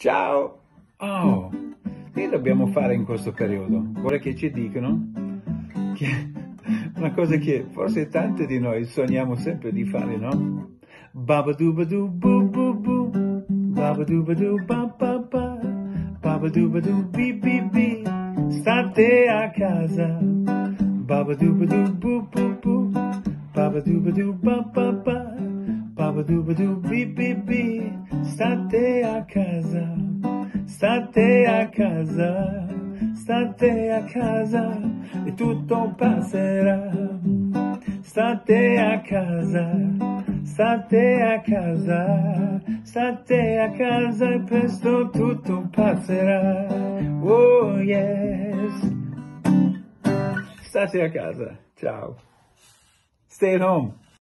Ciao! Oh, che dobbiamo fare in questo periodo? Vorrei che ci dicano che una cosa che forse tante di noi sogniamo sempre di fare, no? Babadubadu bu bu bu, babadubadu ba ba ba, babadubadu bi bi bi, state a casa. Babadubadu bu bu bu, babadubadu ba ba ba, babadubadu bi bi bi, state a casa, state a casa, state a casa e tutto passerà. State a casa, state a casa, state a casa e presto tutto passerà. Oh yes. State a casa. Ciao. Stay at home.